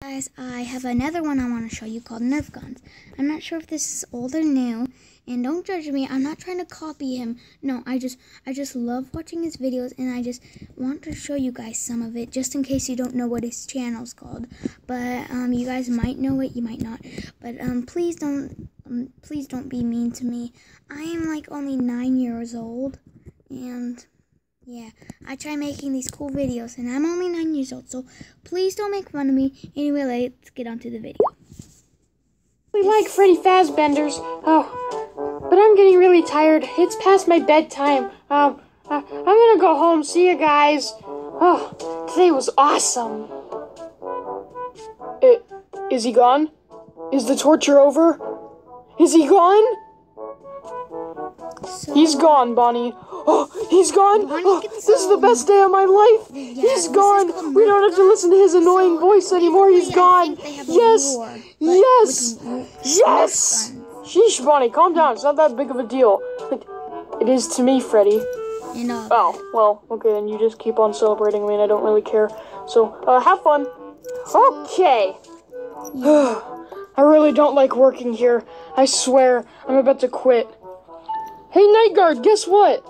Guys, I have another one I want to show you called Nerf Guns. I'm not sure if this is old or new, and don't judge me. I'm not trying to copy him. No, I just I just love watching his videos, and I just want to show you guys some of it, just in case you don't know what his channel's called. But um, you guys might know it, you might not. But um, please don't um, please don't be mean to me. I am like only nine years old, and. Yeah, I try making these cool videos, and I'm only nine years old, so please don't make fun of me. Anyway, let's get on to the video. We like Freddy Fazbender's. Oh, but I'm getting really tired. It's past my bedtime. Um, I, I'm gonna go home. See you guys. Oh, today was awesome. It, is he gone? Is the torture over? Is he gone? So, He's gone, Bonnie. Oh, he's gone. Oh, this is the best day of my life. he's gone. We don't have to listen to his annoying voice anymore. He's gone. think they have a Yes. Yes. Yes. Sheesh, Bonnie, calm down. It's not that big of a deal. It is to me, Freddy. And uh, Oh, well, okay, then you just keep on celebrating me, and I don't really care. So, uh, have fun. Okay. I really don't like working here. I swear, I'm about to quit. Hey, Night Guard, guess what?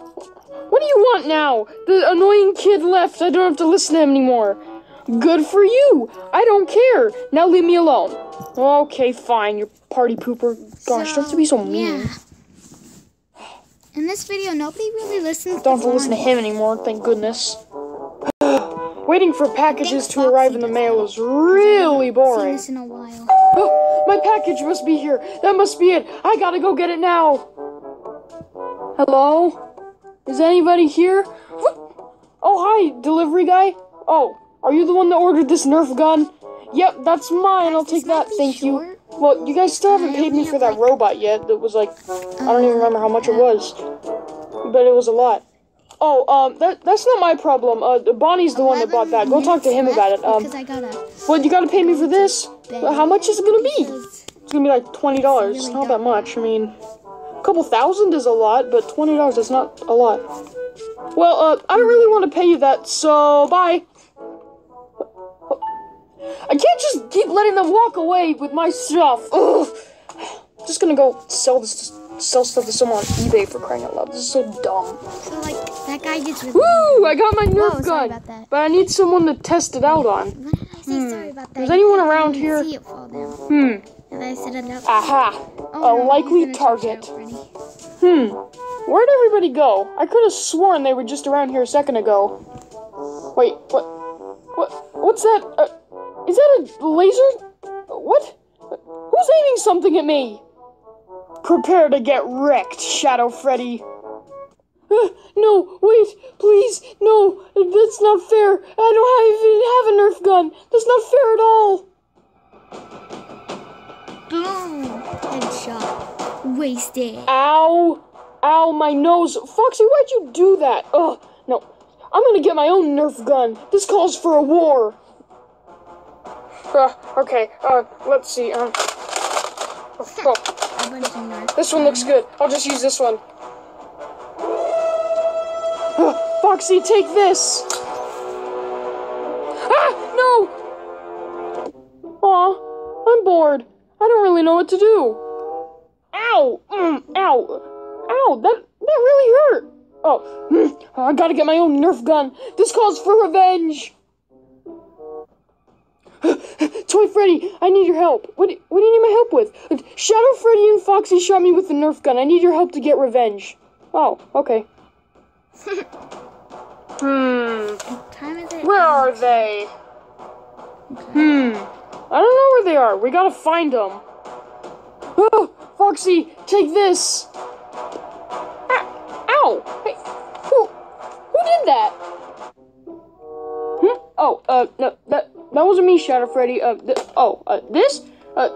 What do you want now? The annoying kid left. I don't have to listen to him anymore. Good for you. I don't care. Now leave me alone. Okay, fine, You're party pooper. Gosh, don't have to be so mean. Yeah. In this video, nobody really listens. Don't have to listen to him anymore, thank goodness. Waiting for packages to Foxy arrive in the mail is really Seen boring. this in a while. Oh, my package must be here. That must be it. I gotta go get it now. Hello? Is anybody here? Oh, hi, delivery guy. Oh, are you the one that ordered this Nerf gun? Yep, that's mine. I'll take that. Thank you. Well, you guys still haven't paid me for that robot yet. That was like, I don't even remember how much it was, but it was a lot. Oh, um, that that's not my problem. Uh, Bonnie's the one that bought that. Go talk to him about it. Um, Because I gotta. well, you gotta pay me for this. How much is it gonna be? It's gonna be like twenty dollars. Not that much. I mean, couple thousand is a lot, but twenty dollars is not a lot. Well, uh, I don't really want to pay you that, so bye. I can't just keep letting them walk away with my stuff. Ugh. Just gonna go sell this, sell stuff to someone on eBay for crying out loud. This is so dumb. So like that guy gets really. Woo! I got my Nerf Whoa, gun, that. but I need someone to test it out on. What did I say? Sorry about that. Is anyone around here? See it fall down. Hmm. And I said it out. Aha. Oh, a no, likely target. Hmm. Where'd everybody go? I could have sworn they were just around here a second ago. Wait, what? What? What's that? Uh, is that a laser? What? Who's aiming something at me? Prepare to get wrecked, Shadow Freddy. Uh, no, wait, please, no, that's not fair. I don't even have a Nerf gun. That's not fair at all. Boom! Headshot. Wasted. Ow! Ow, my nose. Foxy, why'd you do that? Ugh, no. I'm gonna get my own Nerf gun. This calls for a war. Uh, okay, uh, let's see, um. Oh, A bunch of nerfs. this one looks good. I'll just use this one. Uh, Foxy, take this! What to do. Ow! Mm, ow! Ow! That that really hurt. Oh, mm, I gotta get my own Nerf gun. This calls for revenge. Toy Freddy, I need your help. What do- what do you need my help with? Shadow Freddy and Foxy shot me with the Nerf gun. I need your help to get revenge. Oh, okay. hmm. What time is it? Where are they? Hmm. I don't know where they are. We gotta find them. Oh, Foxy, take this. Ah, ow! Hey, who, who did that? Hmm? Oh, uh, no, that that wasn't me, Shadow Freddy. Uh, th- oh, uh, this? Uh,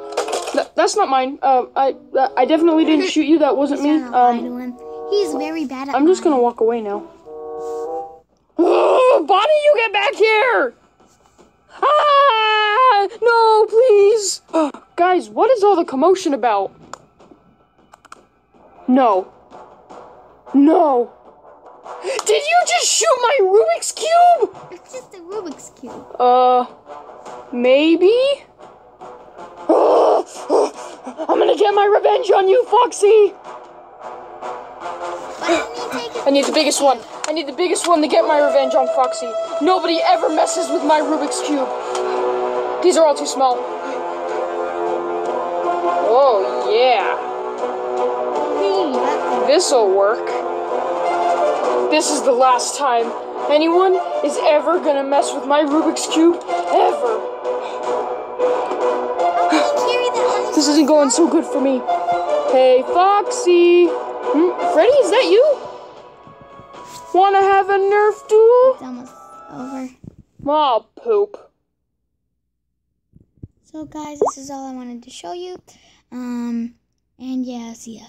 th- that's not mine. Uh, I uh, I definitely didn't shoot you. That wasn't me. He's not Um. He's very bad at I'm just gonna walk away now. Oh, Bonnie, you get back here! Ah! No, please! Guys, what is all the commotion about? No. No. Did you just shoot my Rubik's Cube? It's just a Rubik's Cube. Uh. Maybe? I'm gonna get my revenge on you, Foxy! Why didn't he take it? I need the biggest one. I need the biggest one to get my revenge on Foxy. Nobody ever messes with my Rubik's Cube. These are all too small. This'll work. This is the last time anyone is ever gonna mess with my Rubik's Cube. Ever. How can you carry that on This isn't going so good for me. Hey, Foxy. Hmm, Freddy, is that you? Wanna have a Nerf duel? It's almost over. Aw, poop. So guys, this is all I wanted to show you. Um, and yeah, see ya.